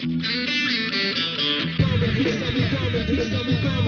Comedy, comedy, comedy, comedy, comedy.